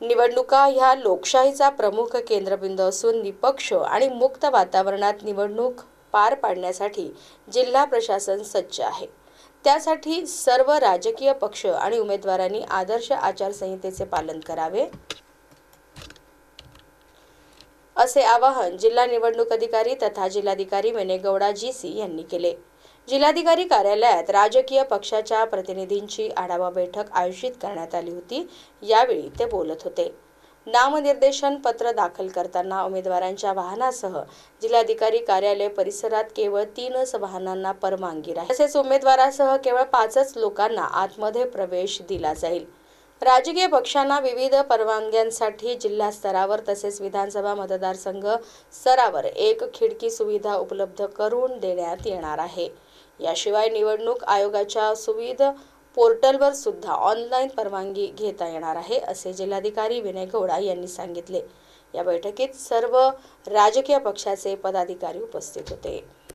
निवडणुका ह्या लोकशाहीचा प्रमुख केंद्रबिंदू असून निपक्ष आणि मुक्त वातावरणात निवडणूक पार पाडण्यासाठी जिल्हा प्रशासन सज्ज आहे. त्यासाठी सर्व राजकीय पक्ष आणि उमेदवारांनी आदर्श आचारसंहितेचे पालन करावे. असे आवाहन जिल्हा निवडणूक अधिकारी तथा जिल्हाधिकारी मेनेगौडा जी सी यांनी केले. जिल्हाधिकारी कार्यालयात राजकीय पक्षाच्या प्रतिनिधींची आढावा बैठक आयोजित करण्यात आली होती. यावेळी ते बोलत होते. नामनिर्देशन पत्र दाखल करताना उमेदवारांच्या वाहनासह जिल्हाधिकारी कार्यालय परिसरात केवळ तीनच वाहनांना परवानगी राहील. तसेच उमेदवारासह केवळ पाचच लोकांना आतमध्ये प्रवेश दिला जाईल. राजकीय पक्षांना विविध परवानग्यांसाठी जिल्हा स्तरावर तसेच विधानसभा मतदारसंघ स्तरावर एक खिडकी सुविधा उपलब्ध करून देण्यात येणार आहे. याशिवाय निवडणूक आयोगाच्या सुविध पोर्टलवर सुद्धा ऑनलाईन परवानगी घेता येणार आहे असे जिल्हाधिकारी विनय गौडा यांनी सांगितले. या बैठकीत सर्व राजकीय पक्षाचे पदाधिकारी उपस्थित होते.